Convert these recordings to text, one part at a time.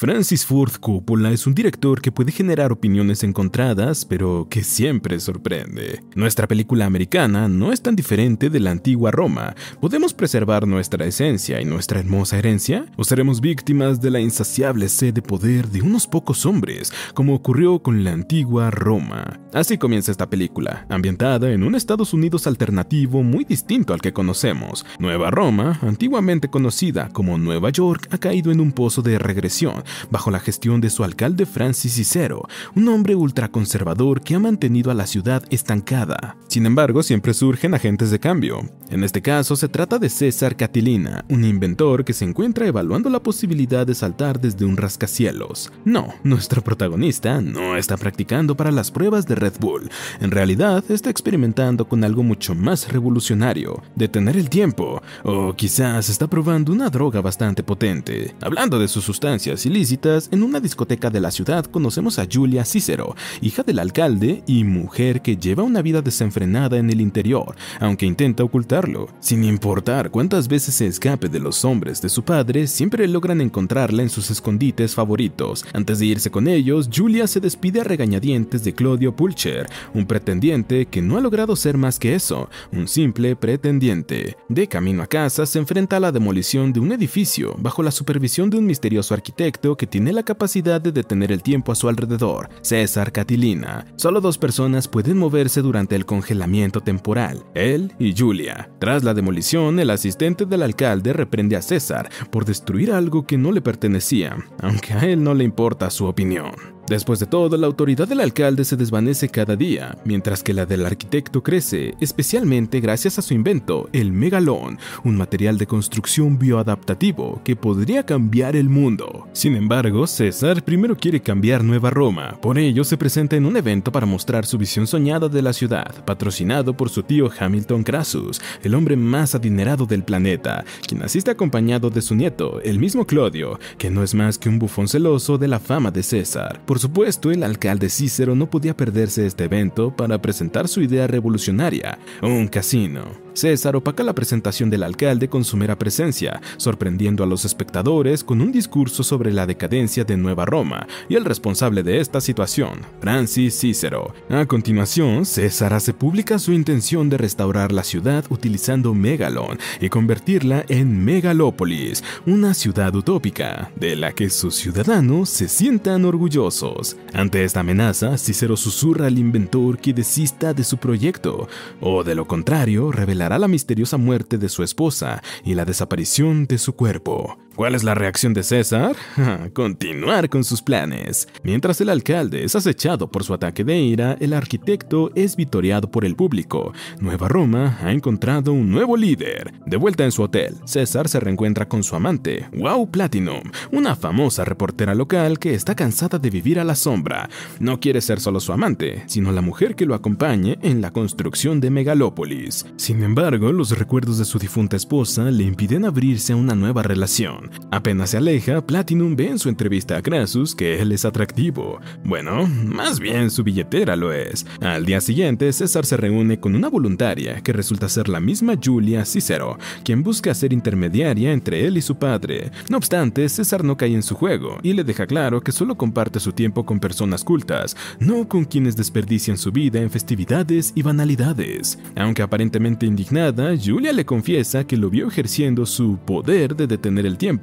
Francis Ford Coppola es un director que puede generar opiniones encontradas, pero que siempre sorprende. Nuestra película americana no es tan diferente de la antigua Roma. ¿Podemos preservar nuestra esencia y nuestra hermosa herencia? ¿O seremos víctimas de la insaciable sed de poder de unos pocos hombres, como ocurrió con la antigua Roma? Así comienza esta película, ambientada en un Estados Unidos alternativo muy distinto al que conocemos. Nueva Roma, antiguamente conocida como Nueva York, ha caído en un pozo de regresión bajo la gestión de su alcalde Francis Cicero, un hombre ultraconservador que ha mantenido a la ciudad estancada. Sin embargo, siempre surgen agentes de cambio. En este caso, se trata de César Catilina, un inventor que se encuentra evaluando la posibilidad de saltar desde un rascacielos. No, nuestro protagonista no está practicando para las pruebas de Red Bull. En realidad, está experimentando con algo mucho más revolucionario, detener el tiempo, o quizás está probando una droga bastante potente. Hablando de sus sustancias ilícitas, en una discoteca de la ciudad conocemos a Julia Cicero, hija del alcalde y mujer que lleva una vida desenfrenada en el interior, aunque intenta ocultarlo. Sin importar cuántas veces se escape de los hombres de su padre, siempre logran encontrarla en sus escondites favoritos. Antes de irse con ellos, Julia se despide a regañadientes de Claudio Pulcher, un pretendiente que no ha logrado ser más que eso, un simple pretendiente. De camino a casa, se enfrenta a la demolición de un edificio bajo la supervisión de un misterioso arquitecto que tiene la capacidad de detener el tiempo a su alrededor, César Catilina. Solo dos personas pueden moverse durante el congelamiento temporal, él y Julia. Tras la demolición, el asistente del alcalde reprende a César por destruir algo que no le pertenecía, aunque a él no le importa su opinión. Después de todo, la autoridad del alcalde se desvanece cada día, mientras que la del arquitecto crece, especialmente gracias a su invento, el megalón, un material de construcción bioadaptativo que podría cambiar el mundo. Sin embargo, César primero quiere cambiar Nueva Roma, por ello se presenta en un evento para mostrar su visión soñada de la ciudad, patrocinado por su tío Hamilton Crassus, el hombre más adinerado del planeta, quien asiste acompañado de su nieto, el mismo Claudio, que no es más que un bufón celoso de la fama de César. Por supuesto, el alcalde Cícero no podía perderse este evento para presentar su idea revolucionaria, un casino. César opaca la presentación del alcalde con su mera presencia, sorprendiendo a los espectadores con un discurso sobre la decadencia de Nueva Roma y el responsable de esta situación, Francis Cícero. A continuación, César hace pública su intención de restaurar la ciudad utilizando Megalon y convertirla en Megalópolis, una ciudad utópica, de la que sus ciudadanos se sientan orgullosos. Ante esta amenaza, Cícero susurra al inventor que desista de su proyecto, o de lo contrario, la misteriosa muerte de su esposa y la desaparición de su cuerpo. ¿Cuál es la reacción de César? Continuar con sus planes. Mientras el alcalde es acechado por su ataque de ira, el arquitecto es vitoreado por el público. Nueva Roma ha encontrado un nuevo líder. De vuelta en su hotel, César se reencuentra con su amante, Wow Platinum, una famosa reportera local que está cansada de vivir a la sombra. No quiere ser solo su amante, sino la mujer que lo acompañe en la construcción de Megalópolis. Sin embargo, los recuerdos de su difunta esposa le impiden abrirse a una nueva relación. Apenas se aleja, Platinum ve en su entrevista a Crassus que él es atractivo. Bueno, más bien su billetera lo es. Al día siguiente, César se reúne con una voluntaria que resulta ser la misma Julia Cicero, quien busca ser intermediaria entre él y su padre. No obstante, César no cae en su juego y le deja claro que solo comparte su tiempo con personas cultas, no con quienes desperdician su vida en festividades y banalidades. Aunque aparentemente indignada, Julia le confiesa que lo vio ejerciendo su poder de detener el tiempo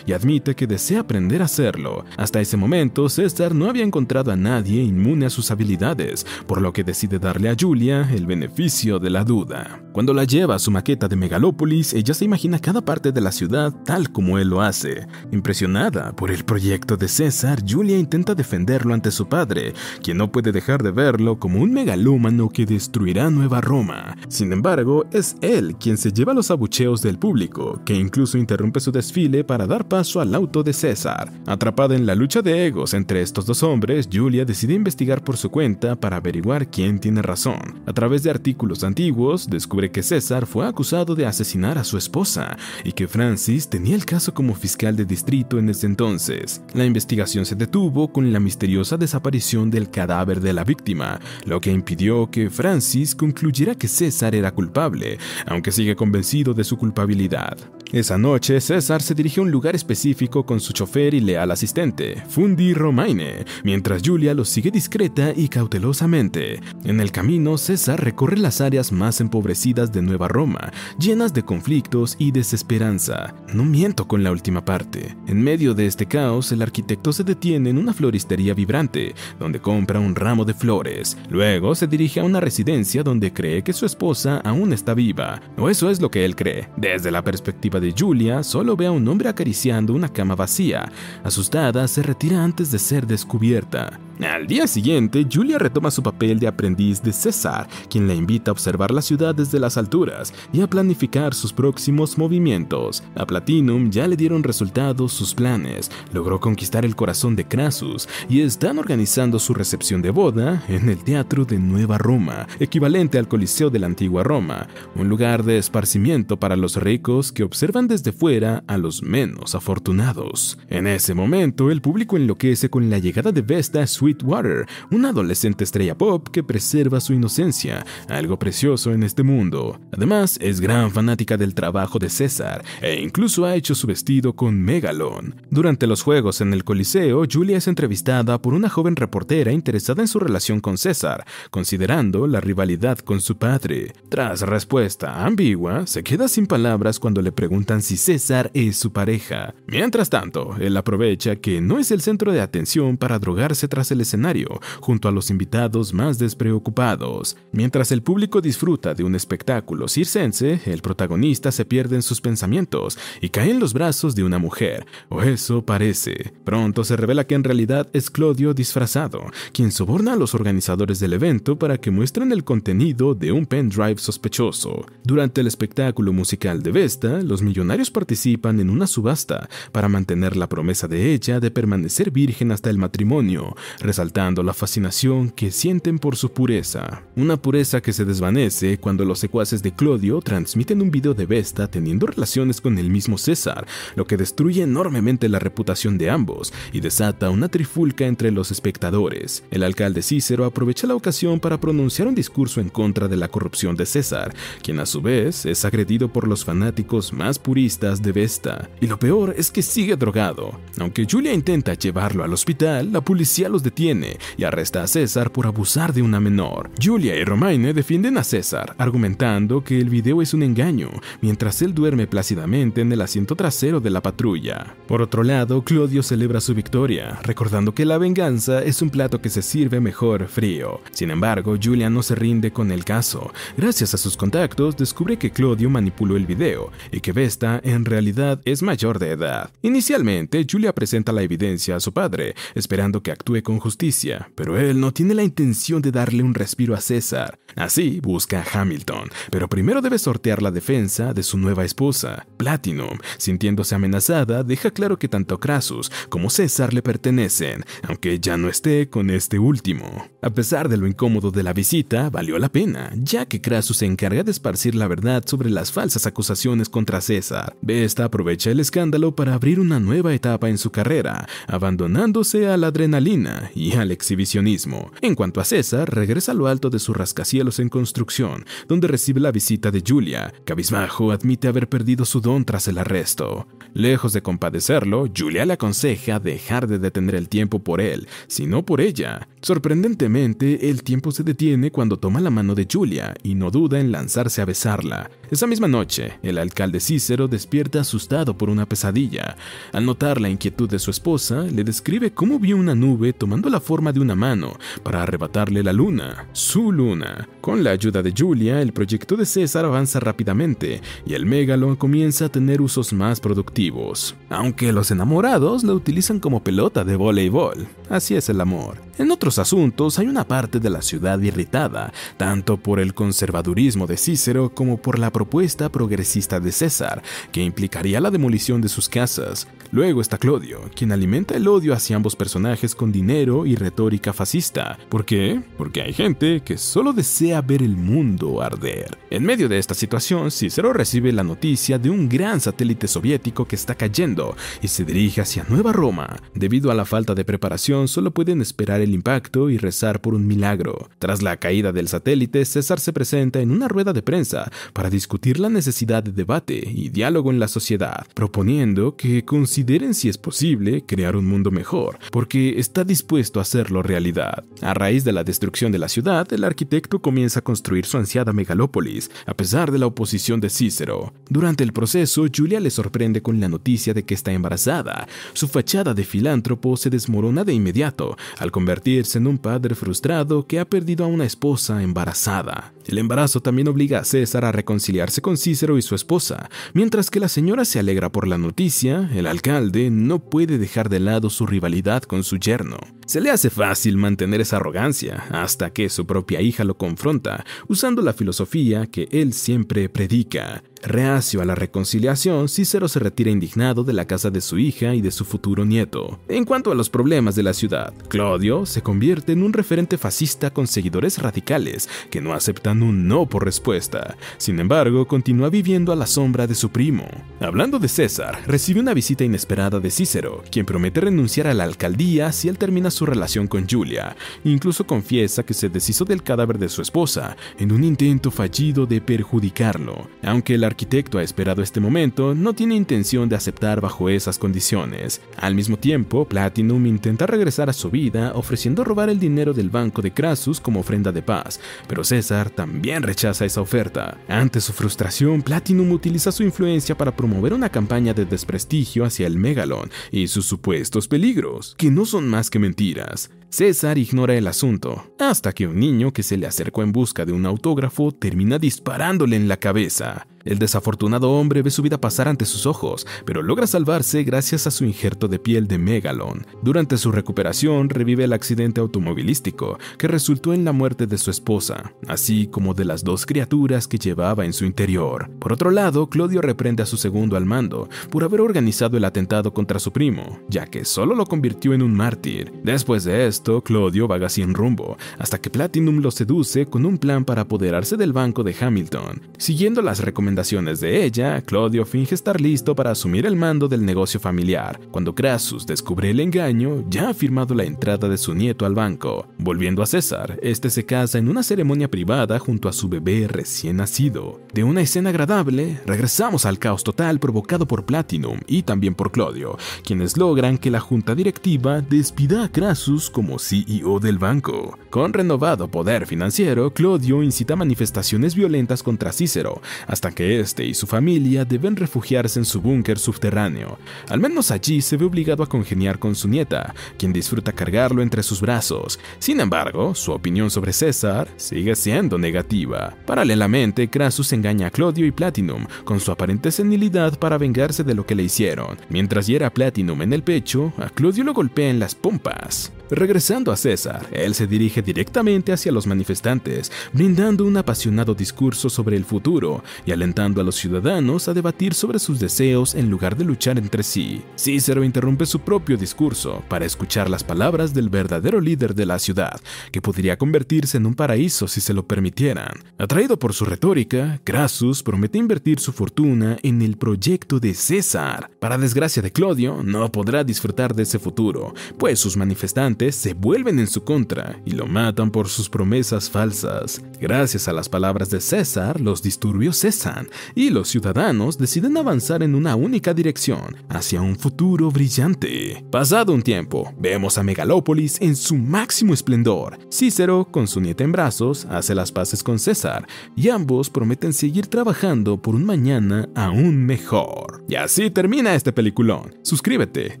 y admite que desea aprender a hacerlo. Hasta ese momento, César no había encontrado a nadie inmune a sus habilidades, por lo que decide darle a Julia el beneficio de la duda. Cuando la lleva a su maqueta de Megalópolis, ella se imagina cada parte de la ciudad tal como él lo hace. Impresionada por el proyecto de César, Julia intenta defenderlo ante su padre, quien no puede dejar de verlo como un megalómano que destruirá Nueva Roma. Sin embargo, es él quien se lleva los abucheos del público, que incluso interrumpe su desfile para dar paso al auto de César. Atrapada en la lucha de egos entre estos dos hombres, Julia decide investigar por su cuenta para averiguar quién tiene razón. A través de artículos antiguos, descubre que César fue acusado de asesinar a su esposa y que Francis tenía el caso como fiscal de distrito en ese entonces. La investigación se detuvo con la misteriosa desaparición del cadáver de la víctima, lo que impidió que Francis concluyera que César era culpable, aunque sigue convencido de su culpabilidad. Esa noche, César se dirige a un lugar específico con su chofer y leal asistente, Fundi Romaine, mientras Julia lo sigue discreta y cautelosamente. En el camino, César recorre las áreas más empobrecidas de Nueva Roma, llenas de conflictos y desesperanza. No miento con la última parte. En medio de este caos, el arquitecto se detiene en una floristería vibrante, donde compra un ramo de flores. Luego se dirige a una residencia donde cree que su esposa aún está viva, o eso es lo que él cree. Desde la perspectiva de Julia, solo ve a un hombre acariciando una cama vacía. Asustada, se retira antes de ser descubierta. Al día siguiente, Julia retoma su papel de aprendiz de César, quien la invita a observar la ciudad desde las alturas y a planificar sus próximos movimientos. A Platinum ya le dieron resultados sus planes, logró conquistar el corazón de Crassus y están organizando su recepción de boda en el Teatro de Nueva Roma, equivalente al Coliseo de la Antigua Roma, un lugar de esparcimiento para los ricos que observan desde fuera a los menos afortunados. En ese momento, el público enloquece con la llegada de Vesta Sweetwater, una adolescente estrella pop que preserva su inocencia, algo precioso en este mundo. Además, es gran fanática del trabajo de César e incluso ha hecho su vestido con Megalon. Durante los juegos en el Coliseo, Julia es entrevistada por una joven reportera interesada en su relación con César, considerando la rivalidad con su padre. Tras respuesta ambigua, se queda sin palabras cuando le preguntan si César es su pareja. Mientras tanto, él aprovecha que no es el centro de atención para drogarse tras el escenario, junto a los invitados más despreocupados. Mientras el público disfruta de un espectáculo circense, el protagonista se pierde en sus pensamientos y cae en los brazos de una mujer, o eso parece. Pronto se revela que en realidad es Claudio disfrazado, quien soborna a los organizadores del evento para que muestren el contenido de un pendrive sospechoso. Durante el espectáculo musical de Vesta, los millonarios participan en una subasta para mantener la promesa de ella de permanecer virgen hasta el matrimonio, resaltando la fascinación que sienten por su pureza. Una pureza que se desvanece cuando los secuaces de Claudio transmiten un video de Vesta teniendo relaciones con el mismo César, lo que destruye enormemente la reputación de ambos y desata una trifulca entre los espectadores. El alcalde Cícero aprovecha la ocasión para pronunciar un discurso en contra de la corrupción de César, quien a su vez es agredido por los fanáticos más puristas de Vesta. Y lo peor es que sigue drogado. Aunque Julia intenta llevarlo al hospital, la policía los detiene y arresta a César por abusar de una menor. Julia y Romaine defienden a César, argumentando que el video es un engaño, mientras él duerme plácidamente en el asiento trasero de la patrulla. Por otro lado, Claudio celebra su victoria, recordando que la venganza es un plato que se sirve mejor frío. Sin embargo, Julia no se rinde con el caso. Gracias a sus contactos, descubre que Claudio manipuló el video y que Vesta en realidad es mayor de edad. Inicialmente, Julia presenta la evidencia a su padre, esperando que actúe con justicia, pero él no tiene la intención de darle un respiro a César. Así busca a Hamilton, pero primero debe sortear la defensa de su nueva esposa. Platinum, sintiéndose amenazada, deja claro que tanto Crassus como César le pertenecen, aunque ya no esté con este último. A pesar de lo incómodo de la visita, valió la pena, ya que Crassus se encarga de esparcir la verdad sobre las falsas acusaciones contra César. Vesta aprovecha el escándalo para abrir una nueva etapa en su carrera, abandonándose a la adrenalina y al exhibicionismo. En cuanto a César, regresa a lo alto de su rascacielos en construcción, donde recibe la visita de Julia. Cabizbajo admite haber perdido su don tras el arresto. Lejos de compadecerlo, Julia le aconseja dejar de detener el tiempo por él, sino por ella. Sorprendentemente, el tiempo se detiene cuando toma la mano de Julia y no duda en lanzarse a besarla. Esa misma noche, el alcalde Cícero despierta asustado por una pesadilla. Al notar la inquietud de su esposa, le describe cómo vio una nube tomando la forma de una mano para arrebatarle la luna, su luna. Con la ayuda de Julia, el proyecto de César avanza rápidamente y el megalo comienza a tener usos más productivos. Aunque los enamorados la utilizan como pelota de voleibol. Así es el amor. En otros asuntos hay una parte de la ciudad irritada, tanto por el conservadurismo de Cícero como por la propuesta progresista de César, que implicaría la demolición de sus casas. Luego está Claudio, quien alimenta el odio hacia ambos personajes con dinero y retórica fascista. ¿Por qué? Porque hay gente que solo desea ver el mundo arder. En medio de esta situación, Cícero recibe la noticia de un gran satélite soviético que está cayendo y se dirige hacia Nueva Roma. Debido a la falta de preparación, solo pueden esperar el impacto y rezar por un milagro. Tras la caída del satélite, César se presenta en una rueda de prensa para discutir la necesidad de debate y diálogo en la sociedad, proponiendo que consideren si es posible crear un mundo mejor, porque está dispuesto a hacerlo realidad. A raíz de la destrucción de la ciudad, el arquitecto comienza a construir su ansiada megalópolis, a pesar de la oposición de Cícero. Durante el proceso, Julia le sorprende con la noticia de que está embarazada. Su fachada de filántropo se desmorona de inmediato, al convertirse en un padre frustrado que ha perdido a una esposa embarazada. El embarazo también obliga a César a reconciliarse con Cícero y su esposa. Mientras que la señora se alegra por la noticia, el alcalde no puede dejar de lado su rivalidad con su yerno. Se le hace fácil mantener esa arrogancia hasta que su propia hija lo confronta, usando la filosofía que él siempre predica. Reacio a la reconciliación, Cícero se retira indignado de la casa de su hija y de su futuro nieto. En cuanto a los problemas de la ciudad, Claudio se convierte en un referente fascista con seguidores radicales que no aceptan un no por respuesta. Sin embargo, continúa viviendo a la sombra de su primo. Hablando de César, recibe una visita inesperada de Cícero, quien promete renunciar a la alcaldía si él termina su relación con Julia. Incluso confiesa que se deshizo del cadáver de su esposa en un intento fallido de perjudicarlo. Aunque el arquitecto ha esperado este momento, no tiene intención de aceptar bajo esas condiciones. Al mismo tiempo, Platinum intenta regresar a su vida ofreciendo robar el dinero del banco de Crassus como ofrenda de paz, pero César también rechaza esa oferta. Ante su frustración, Platinum utiliza su influencia para promover una campaña de desprestigio hacia el Megalon y sus supuestos peligros, que no son más que mentiras. César ignora el asunto, hasta que un niño que se le acercó en busca de un autógrafo termina disparándole en la cabeza. El desafortunado hombre ve su vida pasar ante sus ojos, pero logra salvarse gracias a su injerto de piel de Megalon. Durante su recuperación revive el accidente automovilístico que resultó en la muerte de su esposa, así como de las dos criaturas que llevaba en su interior. Por otro lado, Claudio reprende a su segundo al mando por haber organizado el atentado contra su primo, ya que solo lo convirtió en un mártir. Después de esto, Claudio vaga sin rumbo, hasta que Platinum lo seduce con un plan para apoderarse del banco de Hamilton. Siguiendo las recomendaciones de ella, Claudio finge estar listo para asumir el mando del negocio familiar. Cuando Crassus descubre el engaño, ya ha firmado la entrada de su nieto al banco. Volviendo a César, este se casa en una ceremonia privada junto a su bebé recién nacido. De una escena agradable, regresamos al caos total provocado por Platinum y también por Claudio, quienes logran que la junta directiva despida a Crassus como CEO del banco. Con renovado poder financiero, Claudio incita manifestaciones violentas contra Cícero, hasta que este y su familia deben refugiarse en su búnker subterráneo. Al menos allí se ve obligado a congeniar con su nieta, quien disfruta cargarlo entre sus brazos. Sin embargo, su opinión sobre César sigue siendo negativa. Paralelamente, Crassus engaña a Claudio y Platinum con su aparente senilidad para vengarse de lo que le hicieron. Mientras hiera Platinum en el pecho, a Claudio lo golpea en las pompas. Regresando a César, él se dirige directamente hacia los manifestantes, brindando un apasionado discurso sobre el futuro y alentando a los ciudadanos a debatir sobre sus deseos en lugar de luchar entre sí. Cícero interrumpe su propio discurso para escuchar las palabras del verdadero líder de la ciudad, que podría convertirse en un paraíso si se lo permitieran. Atraído por su retórica, Crassus promete invertir su fortuna en el proyecto de César. Para desgracia de Claudio, no podrá disfrutar de ese futuro, pues sus manifestantes se vuelven en su contra y lo matan por sus promesas falsas. Gracias a las palabras de César, los disturbios cesan y los ciudadanos deciden avanzar en una única dirección, hacia un futuro brillante. Pasado un tiempo, vemos a Megalópolis en su máximo esplendor. Cícero, con su nieta en brazos, hace las paces con César y ambos prometen seguir trabajando por un mañana aún mejor. Y así termina este peliculón. Suscríbete,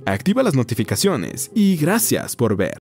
activa las notificaciones y gracias por ver.